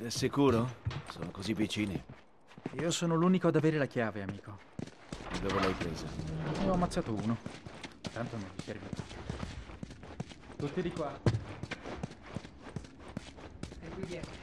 Ed è sicuro? Sono così vicini. Io sono l'unico ad avere la chiave, amico. Dove l'hai presa? Ne ho ammazzato uno. Tanto non mi serve. Tutti di qua. E qui dietro.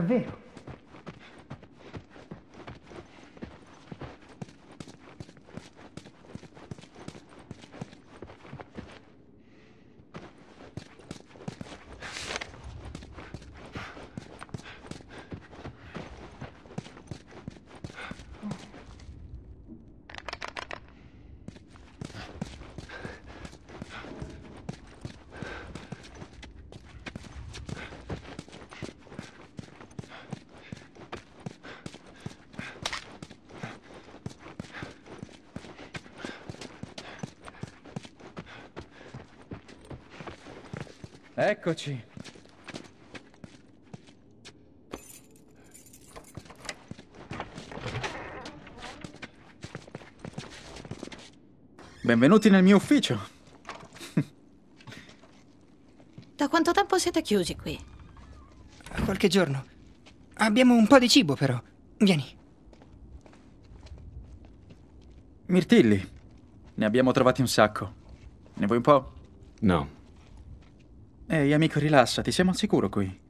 ver. Eccoci. Benvenuti nel mio ufficio. Da quanto tempo siete chiusi qui? Qualche giorno. Abbiamo un po' di cibo, però. Vieni. Mirtilli. Ne abbiamo trovati un sacco. Ne vuoi un po'? No. Ehi, amico, rilassati, siamo al sicuro qui.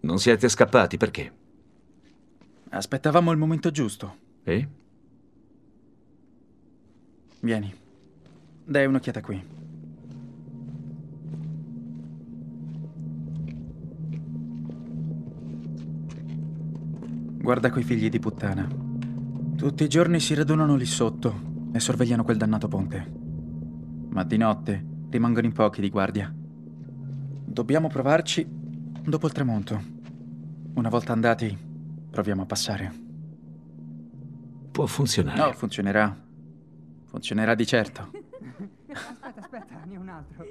Non siete scappati, perché? Aspettavamo il momento giusto. E? Vieni. Dai un'occhiata qui. Guarda quei figli di puttana. Tutti i giorni si radunano lì sotto e sorvegliano quel dannato ponte. Ma di notte rimangono in pochi di guardia. Dobbiamo provarci dopo il tramonto. Una volta andati, proviamo a passare. Può funzionare. No, funzionerà. Funzionerà di certo. Aspetta, aspetta, ne ho un altro.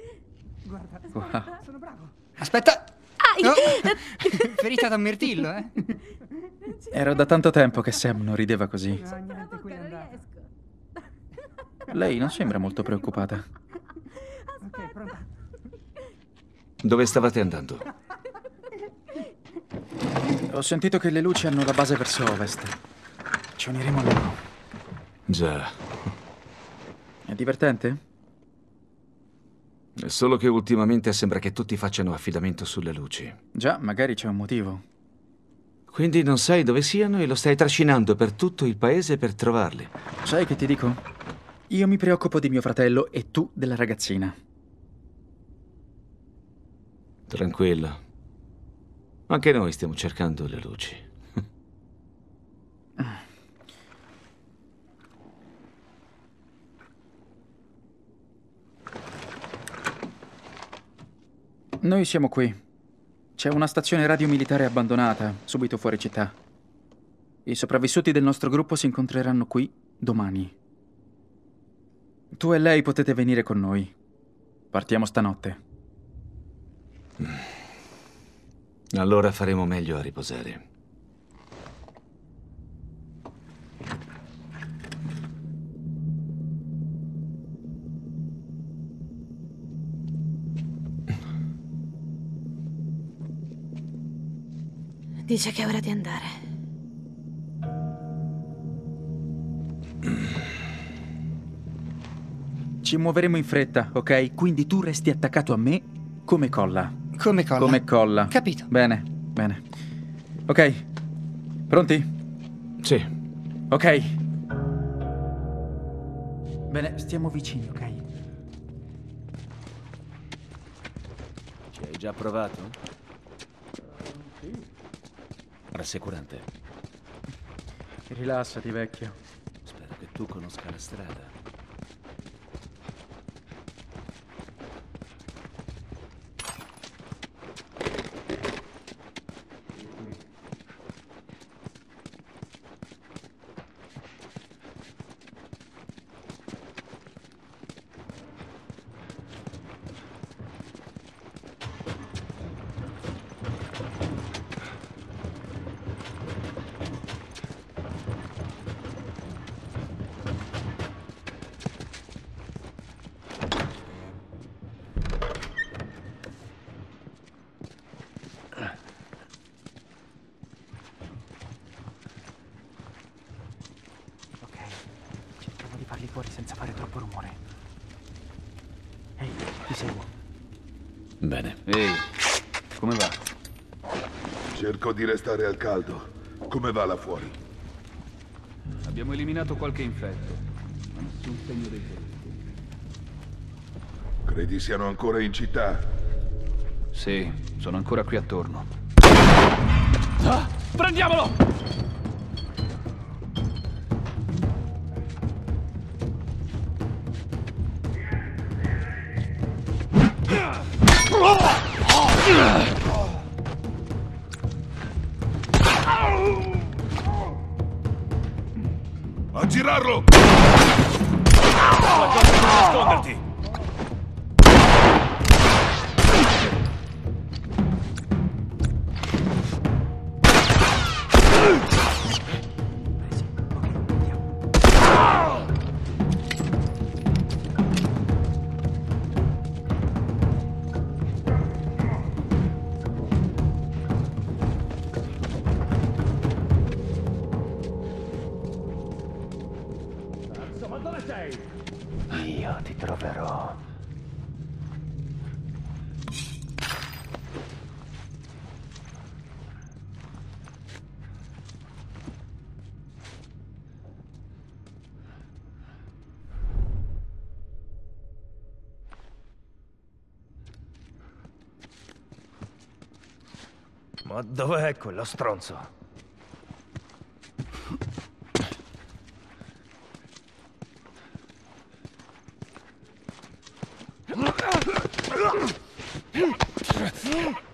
Guarda, Wow. sono bravo. Aspetta! Ai! Oh, ferita da un mirtillo, eh? Era da tanto tempo che Sam non rideva così. No, niente. Lei non sembra molto preoccupata. Ok, pronta. Dove stavate andando? Ho sentito che le luci hanno la base verso ovest. Ci uniremo a loro. Già. È divertente? È solo che ultimamente sembra che tutti facciano affidamento sulle luci. Già, magari c'è un motivo. Quindi non sai dove siano e lo stai trascinando per tutto il paese per trovarli. Sai che ti dico? Io mi preoccupo di mio fratello e tu della ragazzina. Tranquillo. Anche noi stiamo cercando le luci. Noi siamo qui. C'è una stazione radio militare abbandonata, subito fuori città. I sopravvissuti del nostro gruppo si incontreranno qui domani. Tu e lei potete venire con noi. Partiamo stanotte. Allora faremo meglio a riposare. Dice che è ora di andare. Ci muoveremo in fretta, ok? Quindi tu resti attaccato a me come colla. Come colla? Come colla. Capito. Bene, bene. Ok. Pronti? Sì. Ok. Bene, stiamo vicini, ok? Ci hai già provato? Rassicurante. Rilassati, vecchio. Spero che tu conosca la strada. Bene. Ehi, come va? Cerco di restare al caldo. Come va là fuori? Abbiamo eliminato qualche infetto, ma nessun segno dei tedeschi. Credi siano ancora in città? Sì, sono ancora qui attorno. Prendiamolo! A girarlo! Qualcosa per nasconderti! Io ti troverò. Ma dov'è quello stronzo? つらつら!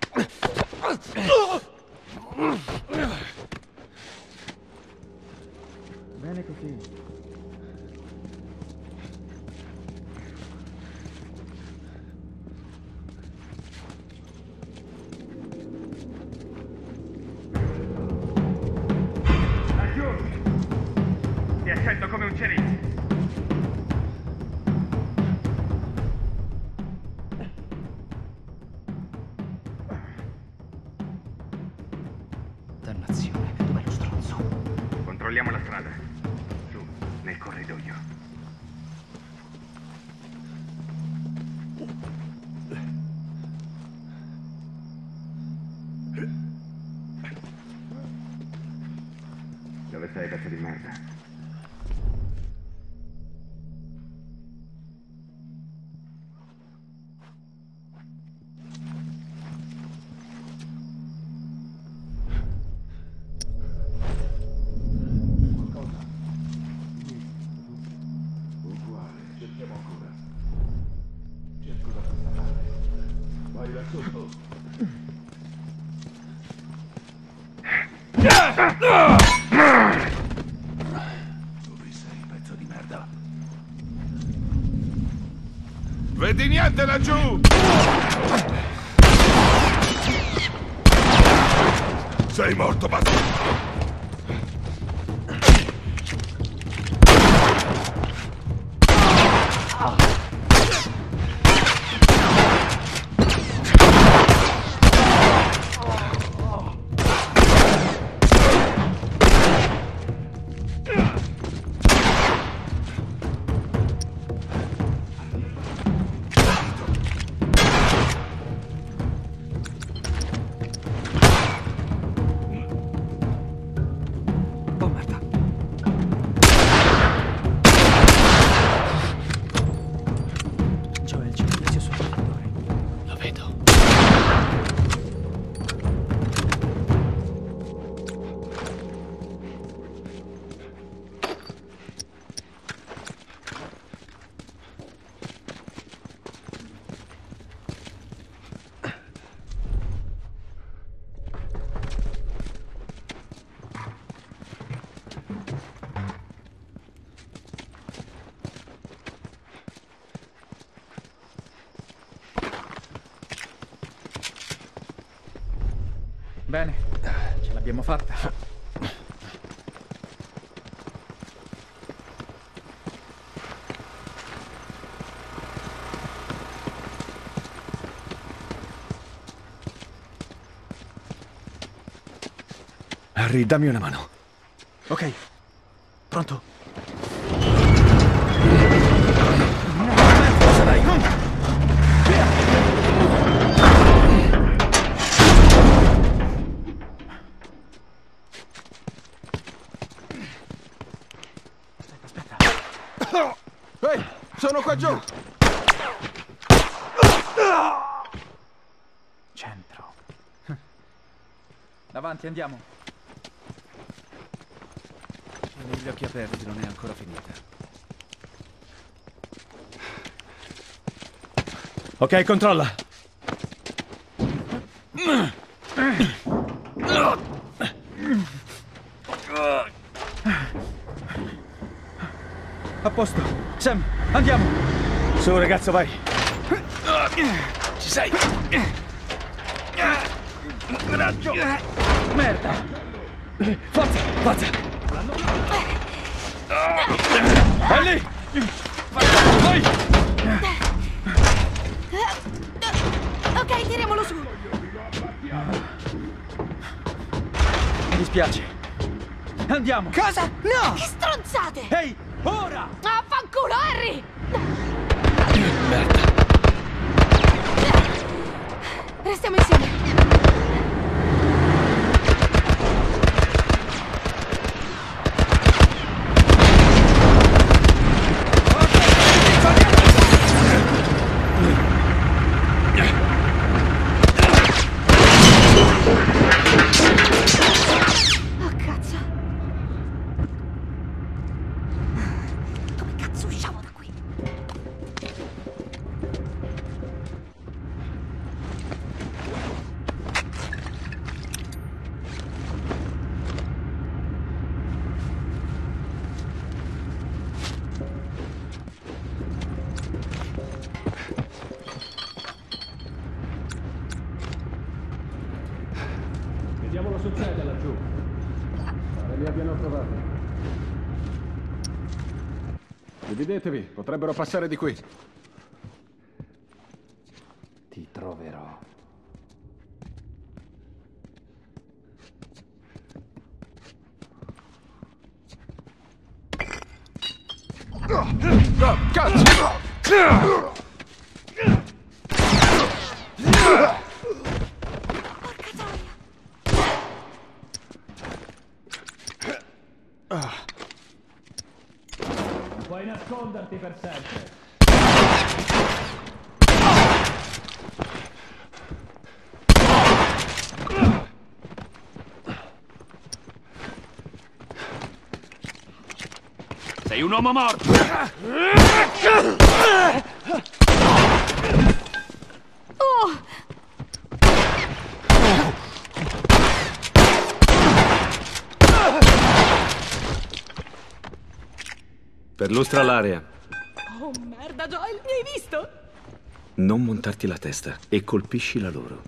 Dannazione, dov'è lo? Controlliamo la strada. Su, nel corridoio. Dove sei, pezzo di merda? Vedi niente laggiù! Sei morto, bastardo! Oh Bene, ce l'abbiamo fatta. Harry, dammi una mano. Ok, pronto? Laggiù! Centro. Davanti, andiamo. Tieni gli occhi aperti, non è ancora finita. Ok, controlla. A posto. Sam, andiamo. Su, ragazzo, vai. Ci sei. Coraggio. Merda. Forza, forza. Vai lì. Vai. Ok, tiriamolo su. Mi dispiace. Andiamo. Cosa? No! Che stronzate! Ehi, ora! Affanculo, Harry! Dividetevi, potrebbero passare di qui. Ti troverò. Oh, cazzo! Sei un uomo morto! Oh, Perlustra l'area. oh merda, Joel, mi hai visto? Non montarti la testa e colpisci la loro.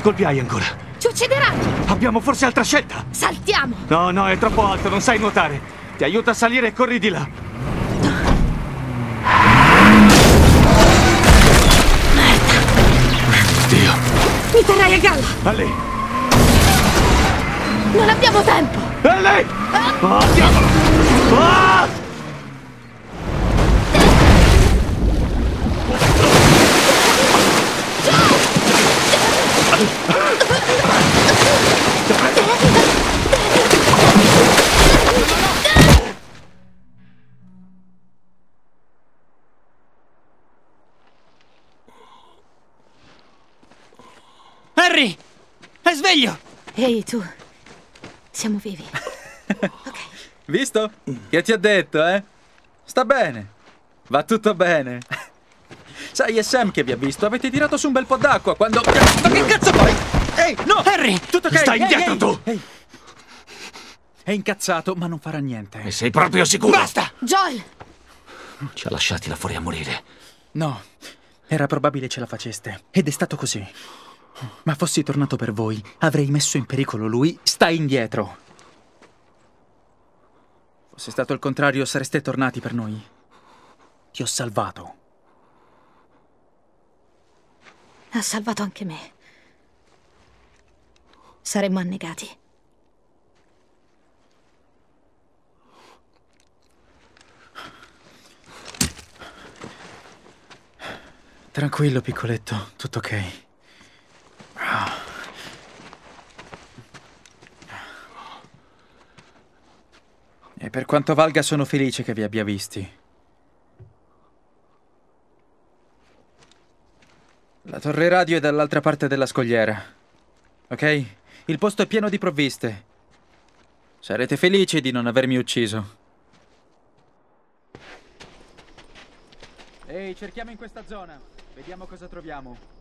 Quanti colpi hai ancora? Ci ucciderà! Abbiamo forse altra scelta? Saltiamo! No, no, è troppo alto, non sai nuotare. Ti aiuto a salire e corri di là. Dio! Mi terrai a galla! A lei! Non abbiamo tempo! A lei! Ah. Oh, diavolo! Ah! Harry! È sveglio! Ehi, tu. Siamo vivi. Ok. Visto? Che ti ho detto, eh? Sta bene. Va tutto bene. Sai, è Sam che vi ha visto. Avete tirato su un bel po' d'acqua quando... Ma che cazzo fai? Ehi, no! Harry! Tutto ok? Stai indietro, ehi, tu! ehi. È incazzato, ma non farà niente. E sei proprio sicuro? Basta! Joel! Ci ha lasciati là fuori a morire. No, era probabile ce la faceste. Ed è stato così. Ma fossi tornato per voi, avrei messo in pericolo lui. Stai indietro. Fosse stato il contrario, sareste tornati per noi. Ti ho salvato. Ha salvato anche me. Saremmo annegati. Tranquillo, piccoletto, tutto ok. E per quanto valga, sono felice che vi abbia visti. La torre radio è dall'altra parte della scogliera. Ok? Il posto è pieno di provviste. Sarete felici di non avermi ucciso. Ehi, cerchiamo in questa zona. Vediamo cosa troviamo.